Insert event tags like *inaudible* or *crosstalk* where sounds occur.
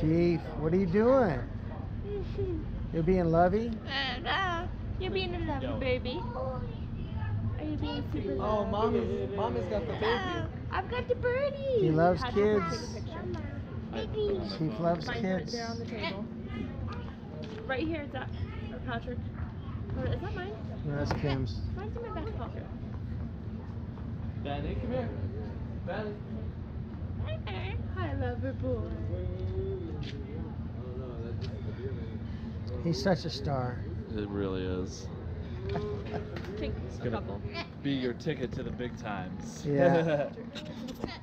Chief, what are you doing? *laughs* You're being lovey? Uh, you're being a lover, baby. Are you being super Oh, mommy's, mommy's got the baby. I've got the birdie. He loves Patrick, kids. take. Chief loves Mine's kids. right there on the table. Right here, is that Patrick? Or is that mine? No, that's Kim's. Mine's in my back pocket. Benny, come here. Benny. Hi, lover boy. He's such a star. It really is. Take a gonna- couple. Be your ticket to the big times. Yeah. *laughs*